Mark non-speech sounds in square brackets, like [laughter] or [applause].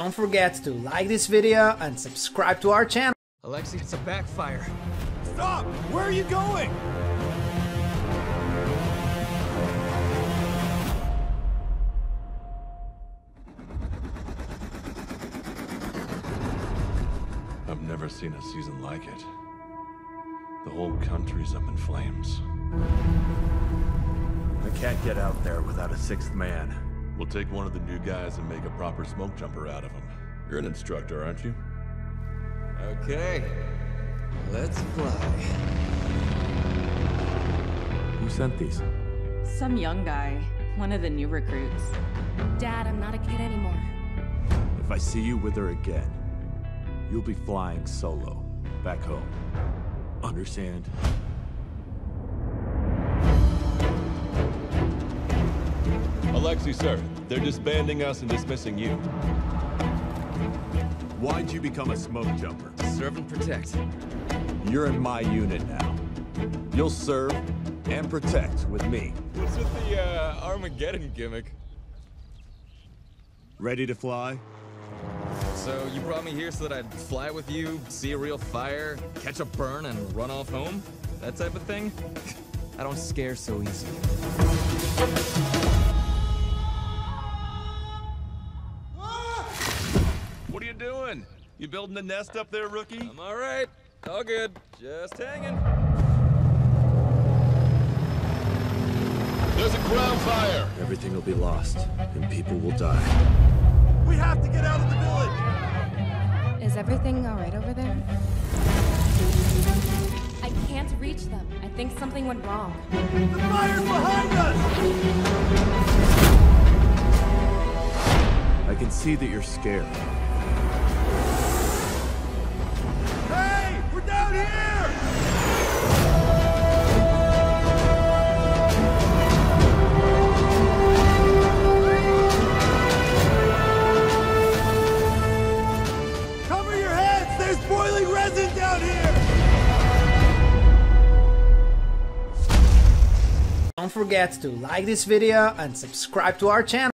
Don't forget to like this video and subscribe to our channel. Alexi, it's a backfire. Stop! Where are you going? I've never seen a season like it. The whole country's up in flames. I can't get out there without a sixth man. We'll take one of the new guys and make a proper smoke jumper out of him. You're an instructor, aren't you? Okay, let's fly. Who sent these? Some young guy, one of the new recruits. Dad, I'm not a kid anymore. If I see you with her again, you'll be flying solo back home. Understand? Alexi, sir. They're disbanding us and dismissing you. Why'd you become a smoke jumper? Serve and protect. You're in my unit now. You'll serve and protect with me. What's with the uh, Armageddon gimmick? Ready to fly? So you brought me here so that I'd fly with you, see a real fire, catch a burn, and run off home? That type of thing? [laughs] I don't scare so easy. What are you doing? You building a nest up there, rookie? I'm all right. All good. Just hanging. There's a ground fire! Everything will be lost, and people will die. We have to get out of the village! Is everything all right over there? I can't reach them. I think something went wrong. The fire's behind us! I can see that you're scared. Resin down here! Don't forget to like this video and subscribe to our channel.